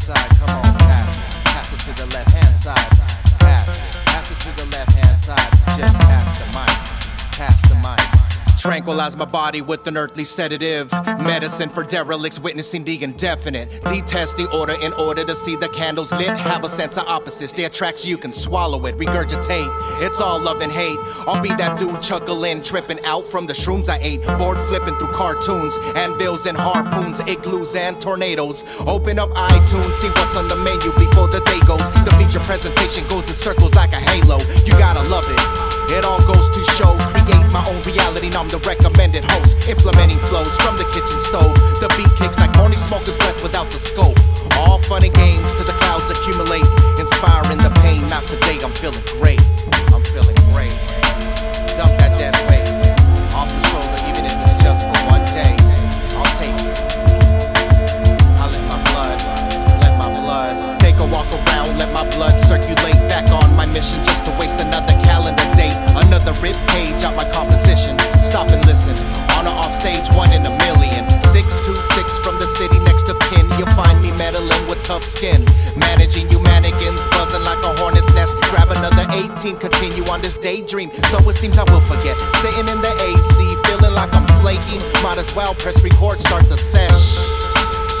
side. Come on, pass it. Pass it to the left hand side. Pass it. Pass it to the left hand side. Just pass the mic body with an earthly sedative. Medicine for derelicts witnessing the indefinite. Detest the order in order to see the candles lit. Have a sense of opposites. Their tracks you can swallow it, regurgitate. It's all love and hate. I'll be that dude chuckling, tripping out from the shrooms I ate. Bored flipping through cartoons, anvils and harpoons, igloos and tornadoes. Open up iTunes, see what's on the menu before the day goes. The feature presentation goes in circles like a halo. You gotta love it. It all goes to show, create my own reality. And I'm the recommended host, implementing flows from the kitchen stove. Tough skin, managing you mannequins, buzzing like a hornet's nest. Grab another 18, continue on this daydream. So it seems I will forget. Sitting in the AC, feeling like I'm flaking. Might as well press record, start the sesh.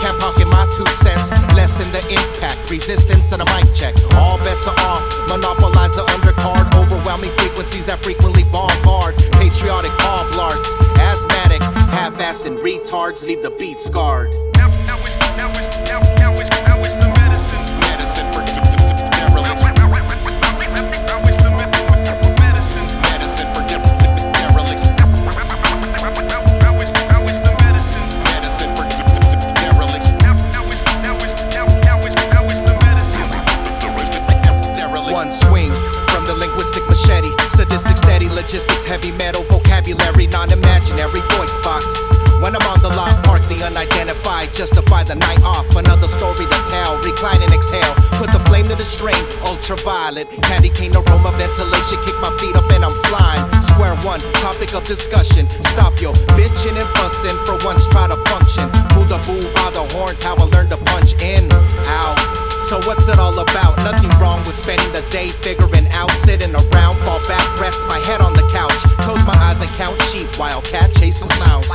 Can't pocket my two cents, lessen the impact, resistance and a mic check. All bets are off, monopolize the undercard, overwhelming frequencies that frequently bombard. Patriotic all blarts, asthmatic, half-assed and retards leave the beat scarred. Now, now the linguistic machete. Sadistic, steady logistics, heavy metal vocabulary, non imaginary voice box. When I'm on the lot, park the unidentified, justify the night off. Another story to tell, recline and exhale. Put the flame to the strain, ultraviolet. Candy cane aroma, ventilation, kick my feet up and I'm flying. Square one, topic of discussion. Stop your bitching and fussing, for once try to function. Pull the boo by the horns, how I learned to punch in, out. So what's it all about? Nothing wrong with spending the day figuring out, sitting around, fall back, rest my head on the couch, close my eyes and count sheep, wildcat chases mouse.